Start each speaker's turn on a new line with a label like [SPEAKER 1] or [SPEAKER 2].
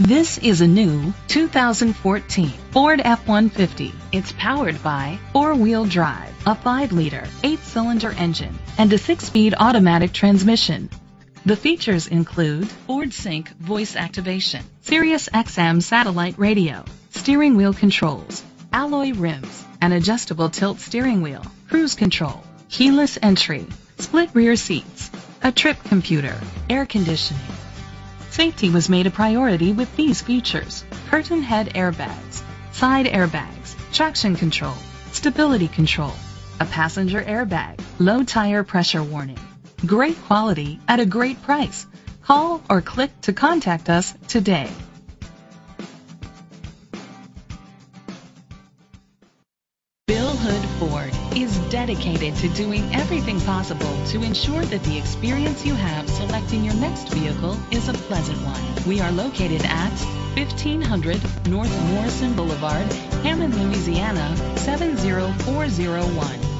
[SPEAKER 1] This is a new 2014 Ford F-150. It's powered by four-wheel drive, a 5-liter, 8-cylinder engine, and a 6-speed automatic transmission. The features include Ford Sync voice activation, Sirius XM satellite radio, steering wheel controls, alloy rims, an adjustable tilt steering wheel, cruise control, keyless entry, split rear seats, a trip computer, air conditioning. Safety was made a priority with these features. Curtain head airbags, side airbags, traction control, stability control, a passenger airbag, low tire pressure warning. Great quality at a great price. Call or click to contact us today. Hood Ford is dedicated to doing everything possible to ensure that the experience you have selecting your next vehicle is a pleasant one. We are located at 1500 North Morrison Boulevard, Hammond, Louisiana 70401.